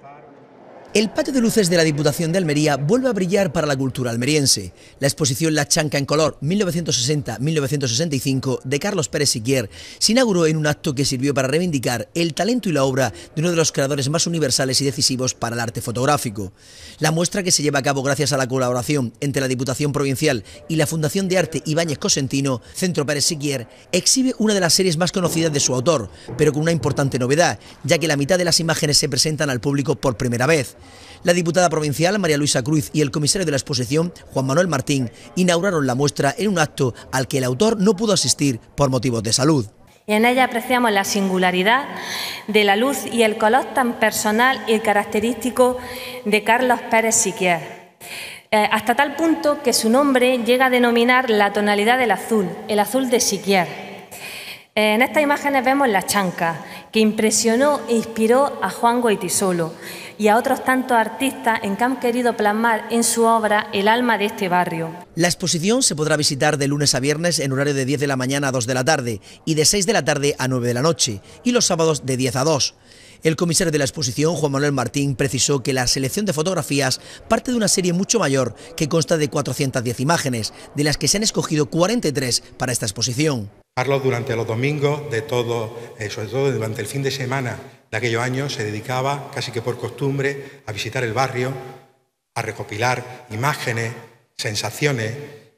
voltaram. El patio de luces de la Diputación de Almería vuelve a brillar para la cultura almeriense. La exposición La Chanca en color 1960-1965 de Carlos Pérez Siquier se inauguró en un acto que sirvió para reivindicar el talento y la obra de uno de los creadores más universales y decisivos para el arte fotográfico. La muestra que se lleva a cabo gracias a la colaboración entre la Diputación Provincial y la Fundación de Arte Ibáñez Cosentino, Centro Pérez Siquier, exhibe una de las series más conocidas de su autor, pero con una importante novedad, ya que la mitad de las imágenes se presentan al público por primera vez. La diputada provincial María Luisa Cruz y el comisario de la exposición, Juan Manuel Martín, inauguraron la muestra en un acto al que el autor no pudo asistir por motivos de salud. En ella apreciamos la singularidad de la luz y el color tan personal y característico de Carlos Pérez Siquier. Eh, hasta tal punto que su nombre llega a denominar la tonalidad del azul, el azul de Siquier. Eh, en estas imágenes vemos la chanca, que impresionó e inspiró a Juan Goitisolo y a otros tantos artistas en que han querido plasmar en su obra el alma de este barrio. La exposición se podrá visitar de lunes a viernes en horario de 10 de la mañana a 2 de la tarde y de 6 de la tarde a 9 de la noche y los sábados de 10 a 2. El comisario de la exposición, Juan Manuel Martín, precisó que la selección de fotografías parte de una serie mucho mayor que consta de 410 imágenes, de las que se han escogido 43 para esta exposición. Carlos durante los domingos de todo, eh, sobre todo durante el fin de semana de aquellos años, se dedicaba casi que por costumbre a visitar el barrio, a recopilar imágenes, sensaciones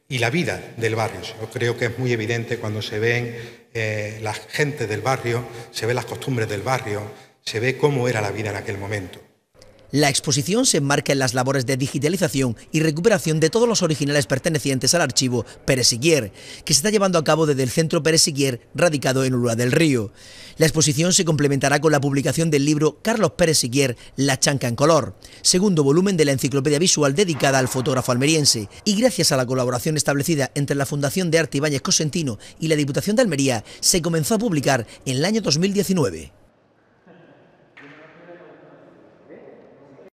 y la vida del barrio. Yo creo que es muy evidente cuando se ven eh, la gente del barrio, se ven las costumbres del barrio, se ve cómo era la vida en aquel momento. La exposición se enmarca en las labores de digitalización y recuperación de todos los originales pertenecientes al archivo Pérez Siguier, que se está llevando a cabo desde el Centro Pérez Siguier, radicado en Ulua del Río. La exposición se complementará con la publicación del libro Carlos Pérez Siguier, La Chanca en Color, segundo volumen de la enciclopedia visual dedicada al fotógrafo almeriense, y gracias a la colaboración establecida entre la Fundación de Arte Ibáñez Cosentino y la Diputación de Almería, se comenzó a publicar en el año 2019.